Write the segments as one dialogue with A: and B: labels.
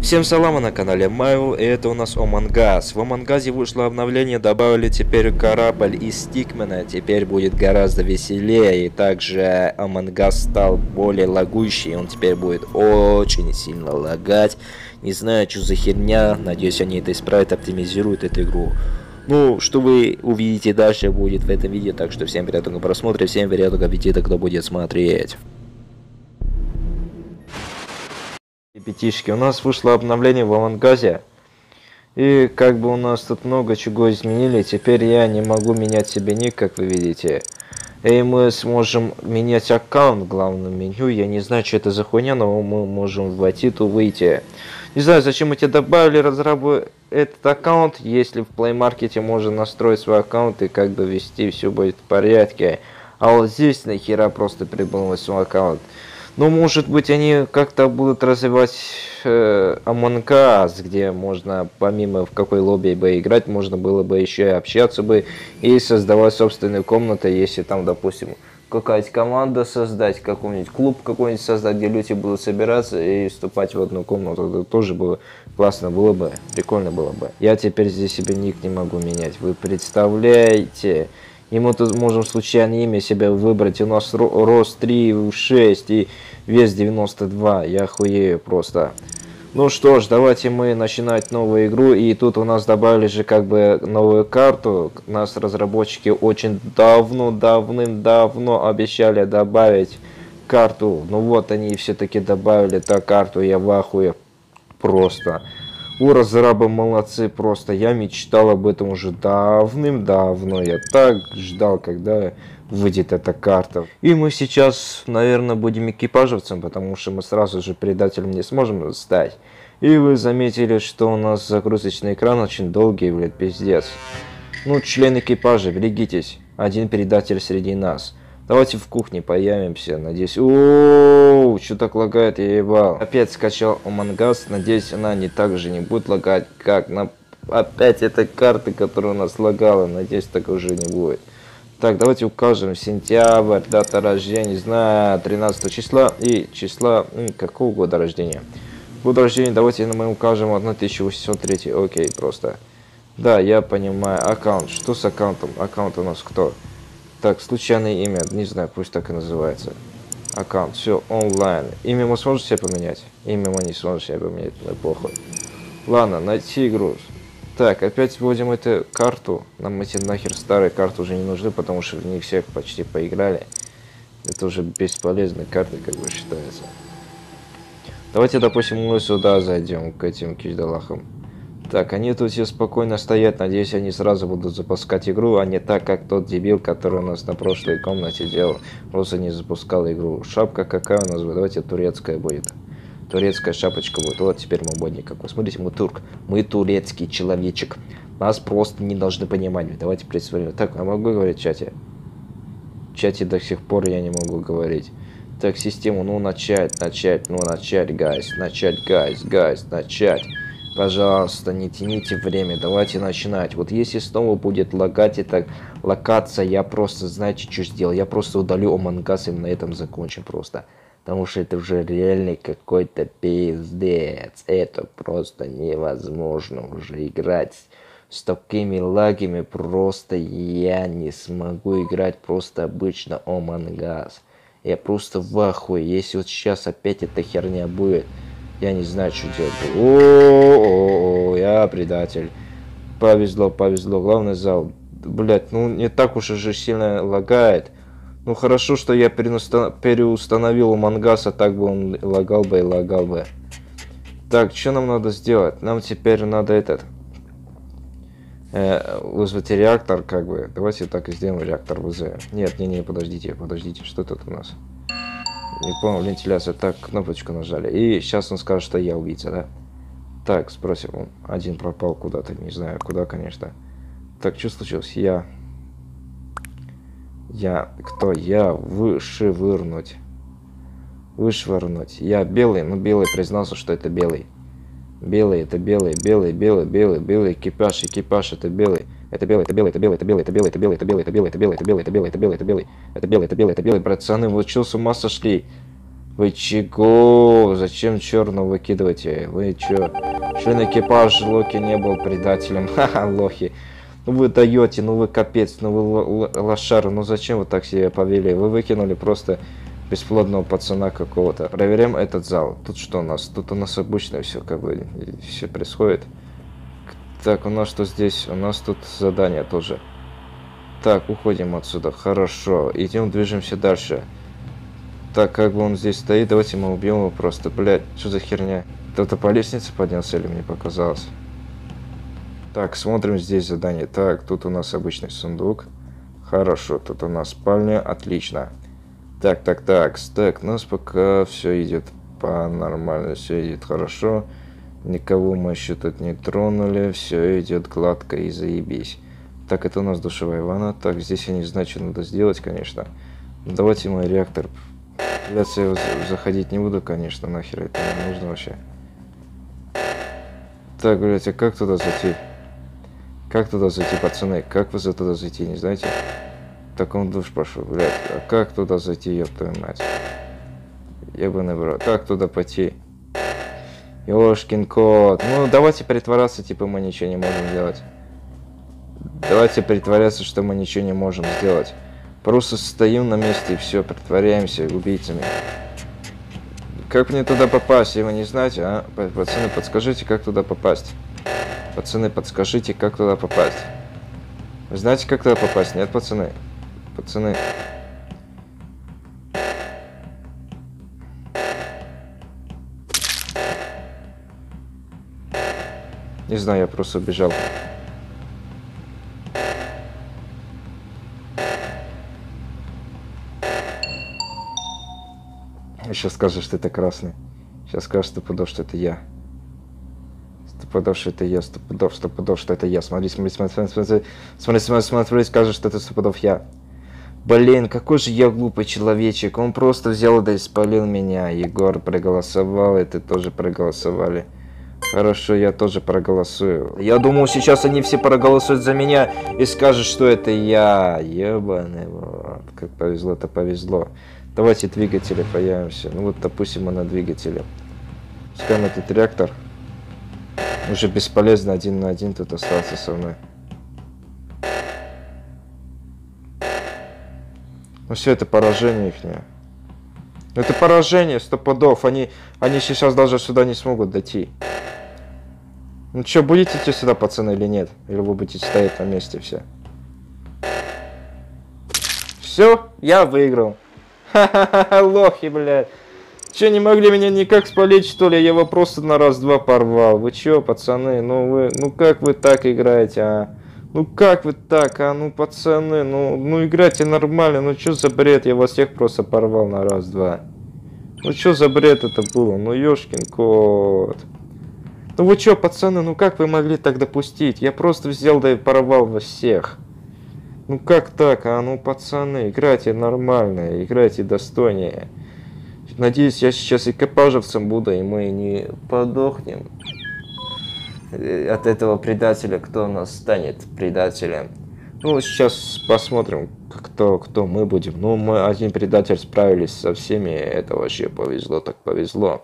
A: Всем салама на канале Майл, и это у нас Омангаз. В Омангазе вышло обновление, добавили теперь корабль из Стикмена, теперь будет гораздо веселее, и также Омангаз стал более лагующий, он теперь будет очень сильно лагать. Не знаю, что за херня, надеюсь они это исправят, оптимизируют эту игру. Ну, что вы увидите дальше будет в этом видео, так что всем приятного просмотра, всем приятного аппетита, кто будет смотреть. Ребятишки, у нас вышло обновление в Авангазе. И как бы у нас тут много чего изменили, теперь я не могу менять себе ник, как вы видите. И мы сможем менять аккаунт в главном меню. Я не знаю, что это за хуйня, но мы можем войти, то выйти. Не знаю, зачем тебе добавили разрабы этот аккаунт, если в Play Market можно настроить свой аккаунт и как бы вести, все будет в порядке. А вот здесь нахера просто прибыл свой аккаунт. Ну, может быть, они как-то будут развивать э, где можно, помимо в какой лобби бы играть, можно было бы еще и общаться бы и создавать собственную комнату, если там, допустим, какая-то команда создать, какой-нибудь клуб какой-нибудь создать, где люди будут собираться и вступать в одну комнату. Это тоже было классно было бы, прикольно было бы. Я теперь здесь себе ник не могу менять. Вы представляете? И мы тут можем случайно имя себе выбрать. У нас рост 3, 6 и вес 92. Я хуею просто. Ну что ж, давайте мы начинать новую игру. И тут у нас добавили же как бы новую карту. Нас разработчики очень давно, давным-давно обещали добавить карту. Ну вот они все-таки добавили эту карту. Я в ахуе просто. У разраба молодцы просто. Я мечтал об этом уже давным-давно. Я так ждал, когда выйдет эта карта. И мы сейчас, наверное, будем экипажевцем, потому что мы сразу же предателем не сможем стать. И вы заметили, что у нас загрузочный экран очень долгий, блядь, пиздец. Ну, член экипажа, берегитесь. Один предатель среди нас. Давайте в кухне появимся, надеюсь. О, что так лагает, я ебал. Опять скачал Омангас, надеюсь, она не так же не будет лагать, как на... Опять эта карта, которая у нас лагала, надеюсь, так уже не будет. Так, давайте укажем сентябрь, дата рождения, не знаю, 13 числа и числа, какого года рождения. Год рождения давайте мы укажем 1803, окей, просто. Да, я понимаю, аккаунт, что с аккаунтом? Аккаунт у нас кто? Так, случайное имя, не знаю, пусть так и называется. Аккаунт, все, онлайн. Имя мы сможем себе поменять? Имя мы не сможем себе поменять, ну похуй. Ладно, найти игру. Так, опять вводим эту карту. Нам эти нахер старые карты уже не нужны, потому что в них всех почти поиграли. Это уже бесполезные карты, как бы считается. Давайте, допустим, мы сюда зайдем, к этим киздалахам. Так, они тут все спокойно стоят. Надеюсь, они сразу будут запускать игру, а не так, как тот дебил, который у нас на прошлой комнате делал. Просто не запускал игру. Шапка какая у нас будет? Давайте турецкая будет. Турецкая шапочка будет. Вот теперь мы модник какой. Смотрите, мы турк. Мы турецкий человечек. Нас просто не должны понимать. Давайте представим. Так, я могу говорить в чате? В чате до сих пор я не могу говорить. Так, систему, ну начать, начать, ну начать, guys, начать, guys, guys, начать. Пожалуйста, не тяните время, давайте начинать. Вот если снова будет лагать это локация, я просто, знаете, что сделал? Я просто удалю Among Us и на этом закончим просто. Потому что это уже реальный какой-то пиздец. Это просто невозможно уже играть с такими лагами. Просто я не смогу играть просто обычно Омангас. Я просто в ахуе. Если вот сейчас опять эта херня будет, я не знаю, что делать. О, -о, -о, -о я предатель. Повезло, повезло. Главный зал. Блять, ну не так уж уже сильно лагает. Ну хорошо, что я переустановил у Мангаса, так бы он лагал бы и лагал бы. Так, что нам надо сделать? Нам теперь надо этот... Э, вызвать реактор, как бы. Давайте так и сделаем, реактор вызовем. Нет, не, не, подождите, подождите, что тут у нас? Не понял, вентиляция. Так, кнопочку нажали. И сейчас он скажет, что я убийца, да? Так, спросим. Один пропал куда-то. Не знаю, куда, конечно. Так, что случилось? Я... Я... Кто? Я вышвырнуть. Вышвырнуть. Я белый, но белый признался, что это белый. Белый, это белый, белый, белый, белый, белый, экипаж, экипаж, это белый. Это белый, это белый, это белый, это белый, это белый, это белый, это белый, это белый, это белый, это белый, это белый, это белый, это белый, это белый, это белый, это белый, пацаны, вы что с ума сошли? Вы чего? Зачем черного выкидываете? Вы чё? Член экипаж Локи не был предателем. Ха-ха, лохи. Ну вы даете, ну вы капец, ну вы лошары, ну зачем вы так себя повели? Вы выкинули просто бесплодного пацана какого-то. Проверяем этот зал. Тут что у нас? Тут у нас обычно все как бы все происходит. Так, у нас что здесь? У нас тут задание тоже. Так, уходим отсюда. Хорошо. Идем, движемся дальше. Так, как бы он здесь стоит, давайте мы убьем его просто. Блять, что за херня? Кто-то по лестнице поднялся или мне показалось? Так, смотрим здесь задание. Так, тут у нас обычный сундук. Хорошо, тут у нас спальня. Отлично. Так, так, так. Так, у нас пока все идет по нормально, все идет хорошо. Никого мы еще тут не тронули. Все идет гладко и заебись. Так, это у нас душевая ванна. Так, здесь я не знаю, что надо сделать, конечно. Давайте мой реактор Кидаться я заходить не буду, конечно, нахер это не нужно вообще. Так, блядь, а как туда зайти? Как туда зайти, пацаны? Как вы за туда зайти, не знаете? Так он душ пошел, блядь. А как туда зайти, ёб твою мать? Ебаный брат. Как туда пойти? Ёшкин кот. Ну, давайте притворяться, типа мы ничего не можем делать. Давайте притворяться, что мы ничего не можем сделать. Просто стоим на месте и все, притворяемся убийцами. Как мне туда попасть? Вы не знаете, а? Пацаны, подскажите, как туда попасть? Пацаны, подскажите, как туда попасть? Вы знаете, как туда попасть? Нет, пацаны? Пацаны. Не знаю, я просто убежал. Сейчас скажешь, что это красный. Сейчас скажешь, стопудов, что это я. Стопудов, что это я. Стопудов, стопудов, что это я. Смотри, смотри, смотри, смотри, смотри. Смотри, смотри, смотри, скажешь, что это стопудов я. Блин, какой же я глупый человечек. Он просто взял да испалил меня. Егор проголосовал, и ты тоже проголосовали. Хорошо, я тоже проголосую. Я думал, сейчас они все проголосуют за меня и скажут, что это я. Ебаный вот. Как повезло-то повезло. Давайте двигатели появимся. Ну вот, допустим, мы на двигателе. Пускай этот реактор. Уже бесполезно один на один тут остался со мной. Ну все, это поражение их. Это поражение, сто пудов. Они, они сейчас даже сюда не смогут дойти. Ну что, будете идти сюда, пацаны, или нет? Или вы будете стоять на месте все? Все, я выиграл. Ха-ха-ха, лохи, блядь. Че, не могли меня никак спалить, что ли? Я его просто на раз-два порвал. Вы че, пацаны? Ну вы, ну как вы так играете, а? Ну как вы так, а? Ну пацаны, ну, ну играйте нормально. Ну что за бред? Я вас всех просто порвал на раз-два. Ну что за бред это было? Ну ёшкин кот. Ну вы что, пацаны, ну как вы могли так допустить? Я просто взял да и порвал вас всех. Ну как так, а? Ну, пацаны, играйте нормально, играйте достойнее. Надеюсь, я сейчас экипажевцем буду, и мы не подохнем э, от этого предателя, кто у нас станет предателем. Ну, сейчас посмотрим, кто, кто мы будем. Ну, мы один предатель справились со всеми, это вообще повезло, так повезло.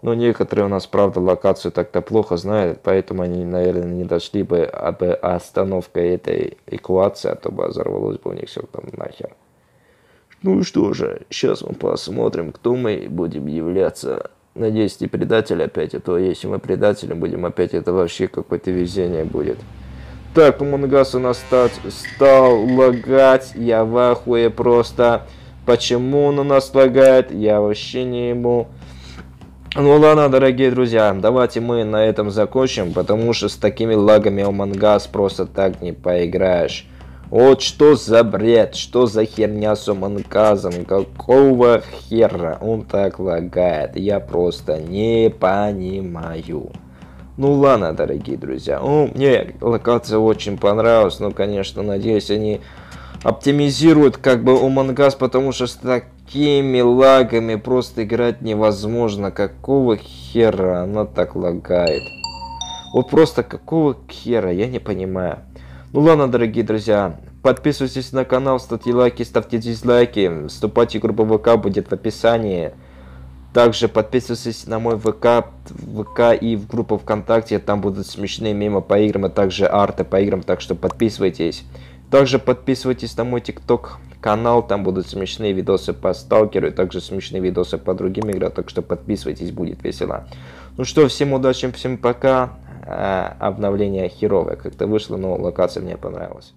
A: Но некоторые у нас, правда, локацию так-то плохо знают, поэтому они, наверное, не дошли бы об остановке этой эвакуации, а то бы взорвалось бы у них все там нахер. Ну что же, сейчас мы посмотрим, кто мы будем являться. Надеюсь, не предатель опять, а то если мы предателем будем опять, это вообще какое-то везение будет. Так, Мунгас у нас стал, стал лагать, я в ахуе просто. Почему он у нас лагает, я вообще не ему. Ну ладно, дорогие друзья, давайте мы на этом закончим, потому что с такими лагами Омангас просто так не поиграешь. Вот что за бред, что за херня с Омангазом, какого хера он так лагает, я просто не понимаю. Ну ладно, дорогие друзья, ну, мне локация очень понравилась, ну, конечно, надеюсь, они оптимизируют как бы Омангас, потому что с так такими лагами просто играть невозможно. Какого хера она так лагает? Вот просто какого хера, я не понимаю. Ну ладно, дорогие друзья, подписывайтесь на канал, ставьте лайки, ставьте дизлайки, вступайте в группу ВК, будет в описании. Также подписывайтесь на мой ВК, ВК и в группу ВКонтакте, там будут смешные мемы по играм, а также арты по играм, так что подписывайтесь. Также подписывайтесь на мой ТикТок канал, там будут смешные видосы по Сталкеру, и также смешные видосы по другим играм, так что подписывайтесь, будет весело. Ну что, всем удачи, всем пока. А, обновление херовое как-то вышло, но локация мне понравилась.